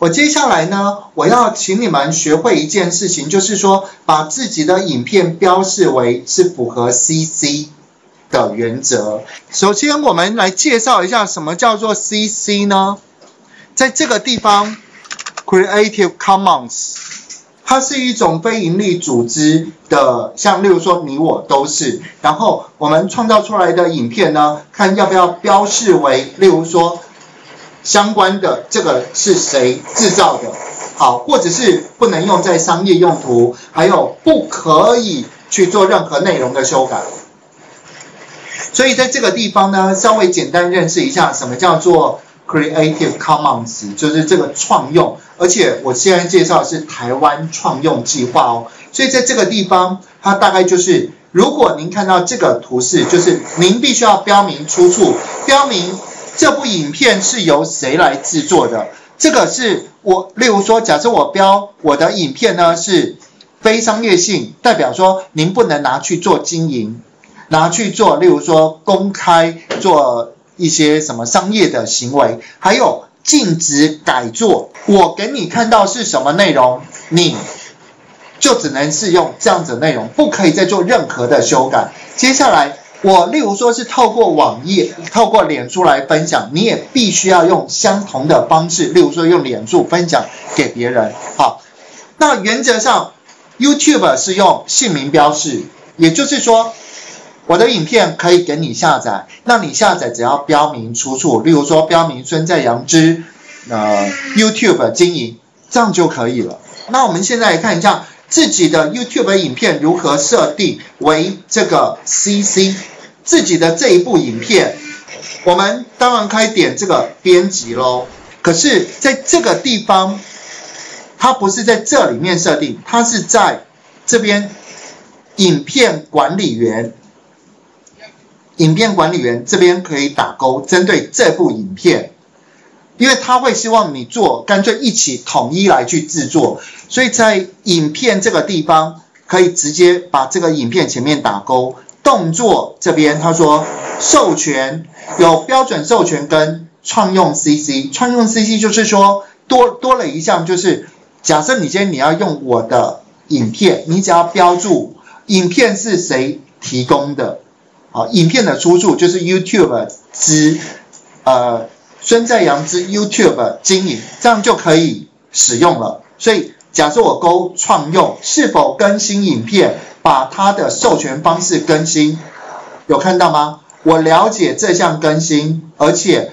我接下来呢，我要请你们学会一件事情，就是说把自己的影片标示为是符合 CC 的原则。首先，我们来介绍一下什么叫做 CC 呢？在这个地方，Creative Commons，它是一种非营利组织的，像例如说你我都是，然后我们创造出来的影片呢，看要不要标示为，例如说。相关的这个是谁制造的？好，或者是不能用在商业用途，还有不可以去做任何内容的修改。所以在这个地方呢，稍微简单认识一下什么叫做 Creative Commons，就是这个创用。而且我现在介绍是台湾创用计划哦。所以在这个地方，它大概就是，如果您看到这个图示，就是您必须要标明出处，标明。这部影片是由谁来制作的？这个是我，例如说，假设我标我的影片呢是非商业性，代表说您不能拿去做经营，拿去做，例如说公开做一些什么商业的行为，还有禁止改作。我给你看到是什么内容，你就只能是用这样子的内容，不可以再做任何的修改。接下来。我例如说是透过网页、透过脸书来分享，你也必须要用相同的方式，例如说用脸书分享给别人。好，那原则上 YouTube 是用姓名标示，也就是说我的影片可以给你下载，那你下载只要标明出处，例如说标明孙在阳之呃 YouTube 经营，这样就可以了。那我们现在来看一下自己的 YouTube 影片如何设定为这个 CC。自己的这一部影片，我们当然可以点这个编辑喽。可是在这个地方，它不是在这里面设定，它是在这边影片管理员，影片管理员这边可以打勾，针对这部影片，因为他会希望你做，干脆一起统一来去制作，所以在影片这个地方可以直接把这个影片前面打勾。动作这边他说授权有标准授权跟创用 CC，创用 CC 就是说多多了一项，就是假设你今天你要用我的影片，你只要标注影片是谁提供的，啊，影片的出处就是 YouTube 之呃孙在阳之 YouTube 经营，这样就可以使用了。所以假设我勾创用是否更新影片。把它的授权方式更新，有看到吗？我了解这项更新，而且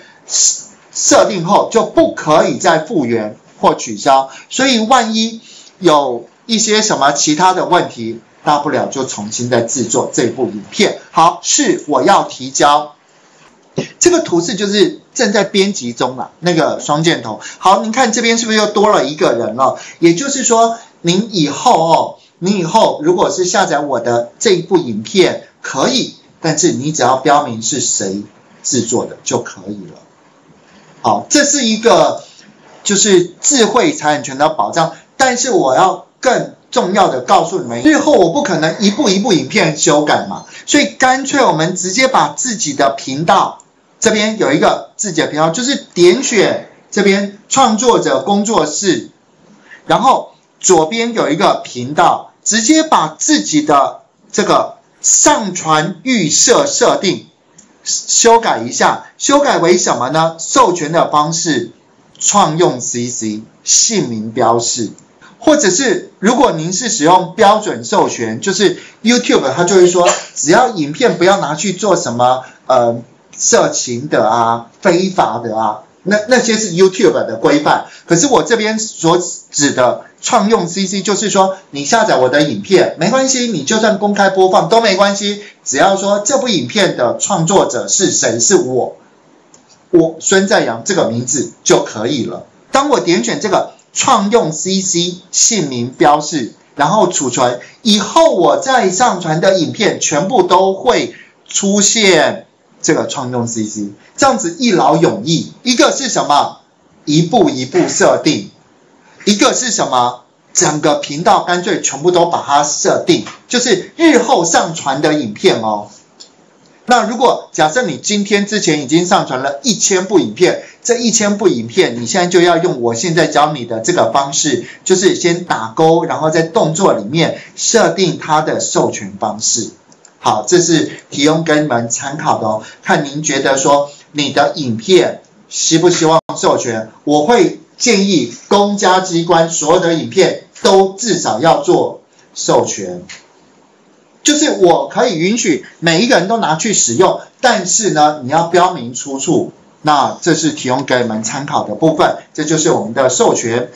设定后就不可以再复原或取消。所以万一有一些什么其他的问题，大不了就重新再制作这部影片。好，是我要提交。这个图示就是正在编辑中了，那个双箭头。好，您看这边是不是又多了一个人了？也就是说，您以后哦。你以后如果是下载我的这一部影片，可以，但是你只要标明是谁制作的就可以了。好，这是一个就是智慧财产权的保障，但是我要更重要的告诉你们，日后我不可能一步一步影片修改嘛，所以干脆我们直接把自己的频道这边有一个自己的频道，就是点选这边创作者工作室，然后左边有一个频道。直接把自己的这个上传预设设定修改一下，修改为什么呢？授权的方式创用 CC 姓名标示，或者是如果您是使用标准授权，就是 YouTube 它就会说，只要影片不要拿去做什么呃色情的啊、非法的啊。那那些是 YouTube 的规范，可是我这边所指的创用 CC 就是说，你下载我的影片没关系，你就算公开播放都没关系，只要说这部影片的创作者是谁，是我，我孙在阳这个名字就可以了。当我点选这个创用 CC 姓名标示，然后储存以后，我再上传的影片全部都会出现。这个创用 CC 这样子一劳永逸，一个是什么？一步一步设定，一个是什么？整个频道干脆全部都把它设定，就是日后上传的影片哦，那如果假设你今天之前已经上传了一千部影片，这一千部影片，你现在就要用我现在教你的这个方式，就是先打勾，然后在动作里面设定它的授权方式。好，这是提供给你们参考的哦。看您觉得说你的影片希不希望授权？我会建议公家机关所有的影片都至少要做授权。就是我可以允许每一个人都拿去使用，但是呢，你要标明出处。那这是提供给你们参考的部分，这就是我们的授权。